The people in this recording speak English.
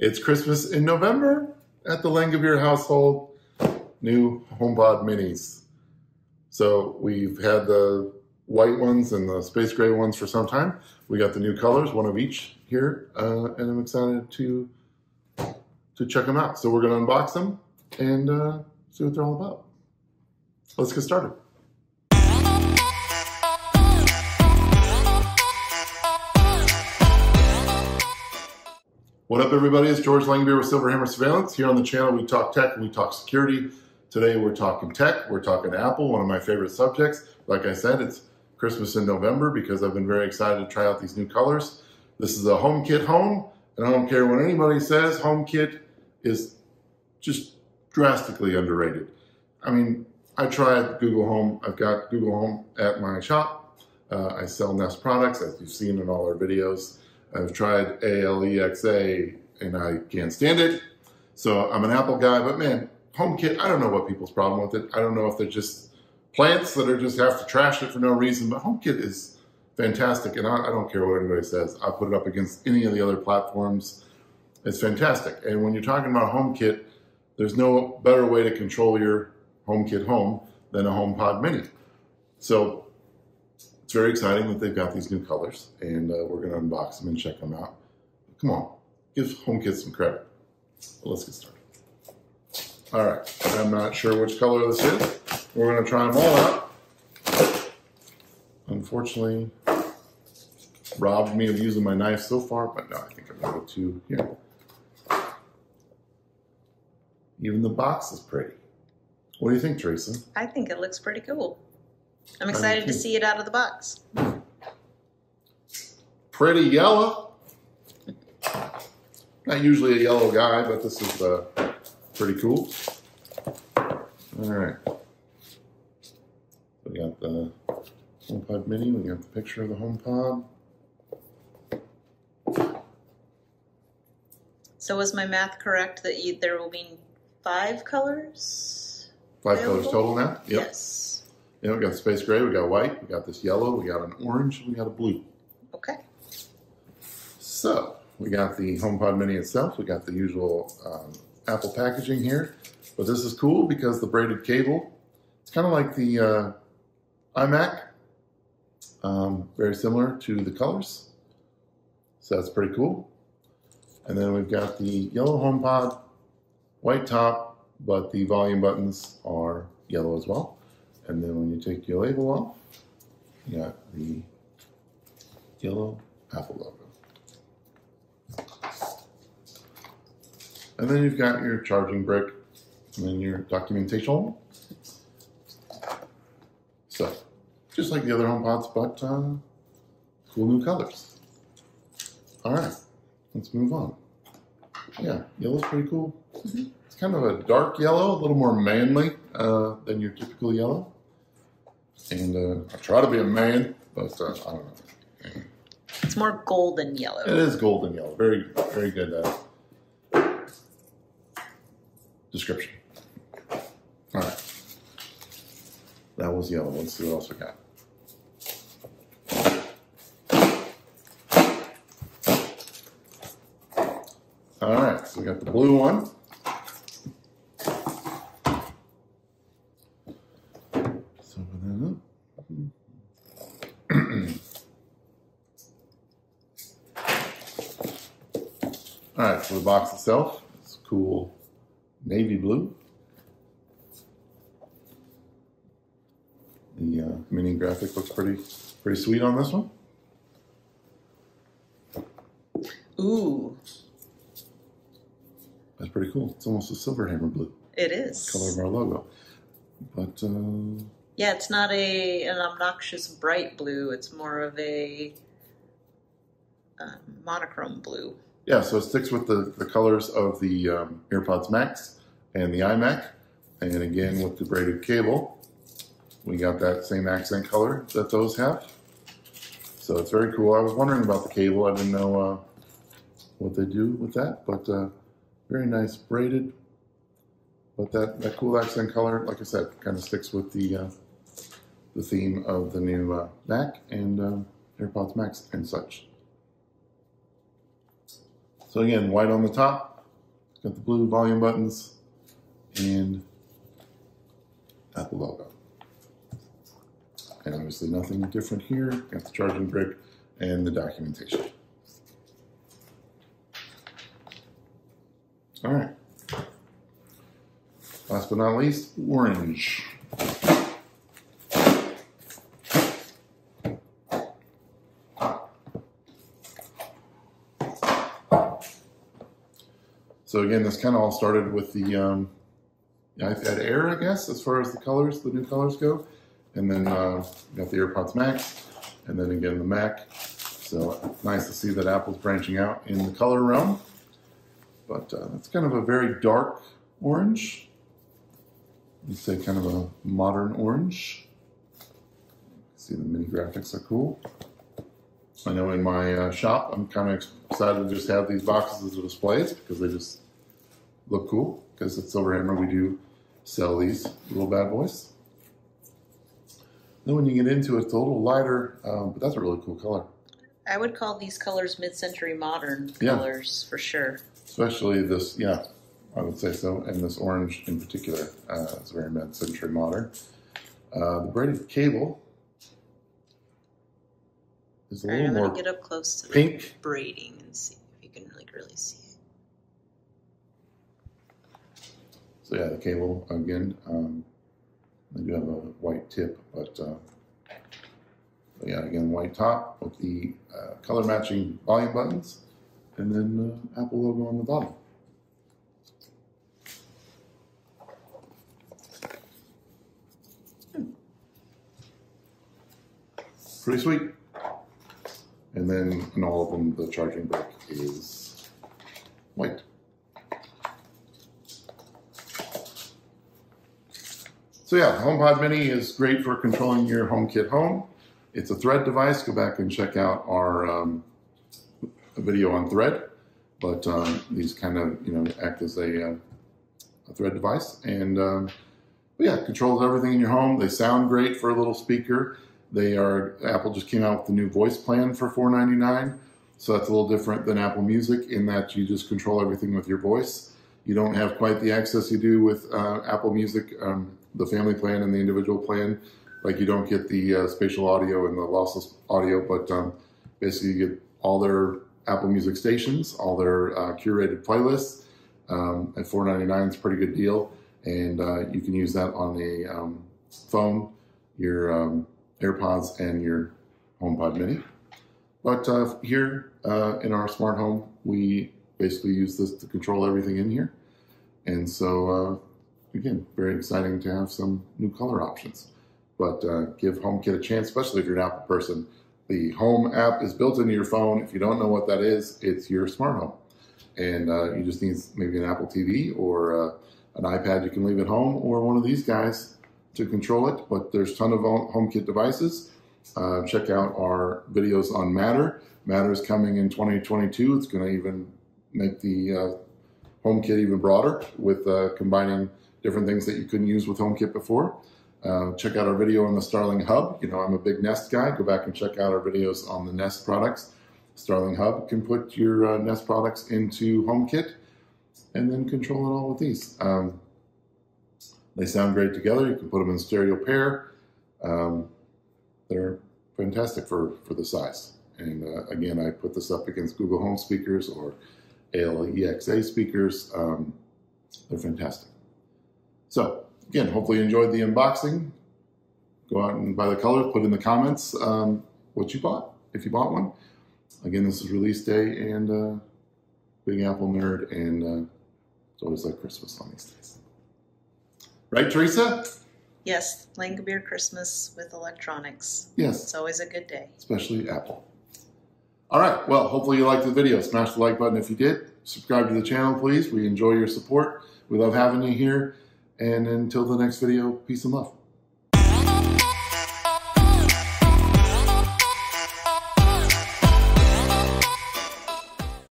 It's Christmas in November at the Langabeer household. New HomePod minis. So we've had the white ones and the space gray ones for some time. We got the new colors, one of each here, uh, and I'm excited to to check them out. So we're going to unbox them and uh, see what they're all about. Let's get started. What up, everybody? It's George Langabeer with Silverhammer Surveillance. Here on the channel, we talk tech and we talk security. Today, we're talking tech. We're talking Apple, one of my favorite subjects. Like I said, it's Christmas in November because I've been very excited to try out these new colors. This is a HomeKit Home, and I don't care what anybody says, HomeKit is just drastically underrated. I mean, I tried Google Home. I've got Google Home at my shop. Uh, I sell Nest products, as you've seen in all our videos. I've tried Alexa and I can't stand it. So I'm an Apple guy, but man, HomeKit, I don't know what people's problem with it. I don't know if they're just plants that are just have to trash it for no reason, but HomeKit is fantastic. And I, I don't care what anybody says. I'll put it up against any of the other platforms. It's fantastic. And when you're talking about HomeKit, there's no better way to control your HomeKit home than a HomePod Mini. So it's very exciting that they've got these new colors, and uh, we're going to unbox them and check them out. Come on, give HomeKit some credit. Well, let's get started. All right, I'm not sure which color this is. We're going to try them all out. Unfortunately, robbed me of using my knife so far, but no, I think I'm going to here. Even the box is pretty. What do you think, Teresa? I think it looks pretty cool. I'm excited to see it out of the box. Pretty yellow. Not usually a yellow guy, but this is uh, pretty cool. All right. We got the HomePod Mini. We got the picture of the HomePod. So was my math correct that you, there will be five colors? Five colors total now? Yep. Yes. You know, we got space gray, we got white, we got this yellow, we got an orange, we got a blue. Okay. So we got the HomePod Mini itself. We got the usual um, Apple packaging here, but this is cool because the braided cable. It's kind of like the uh, iMac, um, very similar to the colors. So that's pretty cool. And then we've got the yellow HomePod, white top, but the volume buttons are yellow as well. And then when you take your label off, you got the yellow Apple logo. And then you've got your charging brick and then your documentation. So, just like the other HomePods, but uh, cool new colors. All right, let's move on. Yeah, yellow's pretty cool. It's kind of a dark yellow, a little more manly uh, than your typical yellow. And uh, I try to be a man, but uh, I don't know. It's more golden yellow. It is golden yellow. Very, very good uh, description. All right. That was yellow. Let's see what else we got. All right, so we got the blue one. So then, All right, so the box itself, it's cool navy blue. The uh, mini graphic looks pretty pretty sweet on this one. Ooh, That's pretty cool. It's almost a silver hammer blue, it is. color of our logo. But uh, Yeah, it's not a an obnoxious bright blue. It's more of a um, monochrome blue. Yeah, so it sticks with the, the colors of the um, AirPods Max and the iMac. And again, with the braided cable, we got that same accent color that those have. So it's very cool. I was wondering about the cable. I didn't know uh, what they do with that, but uh, very nice braided. But that, that cool accent color, like I said, kind of sticks with the uh, the theme of the new uh, Mac and uh, AirPods Max and such. So again, white on the top, got the blue volume buttons and Apple logo. And obviously nothing different here. Got the charging brick and the documentation. All right. Last but not least, orange. So again, this kind of all started with the um, iPad Air, I guess, as far as the colors, the new colors go. And then uh, got the AirPods Max, and then again the Mac. So nice to see that Apple's branching out in the color realm. But uh, it's kind of a very dark orange. You say kind of a modern orange. See the mini graphics are cool. I know in my uh, shop, I'm kind of excited to just have these boxes as displays because they just look cool. Because at Silverhammer, we do sell these little bad boys. Then when you get into it, it's a little lighter, um, but that's a really cool color. I would call these colors mid-century modern Yeah. colors for sure. Especially this, yeah, I would say so. And this orange in particular uh, is very mid-century modern. Uh, the braided cable is a All right, little I'm gonna more get up close to the pink. braiding and see if you can like really see it. So yeah, the cable again. Um, they do have a white tip, but, uh, yeah, again, white top with the uh, color matching volume buttons, and then uh, Apple logo on the bottom. Pretty sweet. And then in all of them, the charging brick is white. So yeah, HomePod Mini is great for controlling your HomeKit home. It's a Thread device. Go back and check out our um, video on Thread. But um, these kind of you know act as a, uh, a Thread device, and um, yeah, controls everything in your home. They sound great for a little speaker. They are Apple just came out with the new voice plan for $4.99, so that's a little different than Apple Music in that you just control everything with your voice. You don't have quite the access you do with uh, Apple Music, um, the family plan and the individual plan. Like you don't get the uh, spatial audio and the lossless audio, but um, basically you get all their Apple Music stations, all their uh, curated playlists. Um, at $4.99 is a pretty good deal, and uh, you can use that on a um, phone, your um, AirPods, and your HomePod Mini. But uh, here uh, in our smart home, we basically use this to control everything in here. And so, uh, again, very exciting to have some new color options. But uh, give HomeKit a chance, especially if you're an Apple person. The Home app is built into your phone. If you don't know what that is, it's your smart home. And uh, you just need maybe an Apple TV or uh, an iPad you can leave at home or one of these guys to control it. But there's a ton of HomeKit devices. Uh, check out our videos on Matter. Matter is coming in 2022. It's going to even make the uh, HomeKit even broader with uh, combining different things that you couldn't use with HomeKit before. Uh, check out our video on the Starling Hub. You know, I'm a big Nest guy. Go back and check out our videos on the Nest products. Starling Hub can put your uh, Nest products into HomeKit and then control it all with these. Um, they sound great together. You can put them in stereo pair. Um, they're fantastic for, for the size. And uh, again, I put this up against Google Home speakers or ALEXA speakers. Um, they're fantastic. So again, hopefully you enjoyed the unboxing. Go out and buy the colors. Put in the comments um, what you bought, if you bought one. Again, this is release day and uh, big Apple nerd, and uh, it's always like Christmas on these days. Right, Teresa? Yes, Langabeer Christmas with electronics. Yes, It's always a good day. especially Apple. All right, well, hopefully you liked the video. Smash the like button if you did. Subscribe to the channel, please. We enjoy your support. We love having you here. And until the next video, peace and love.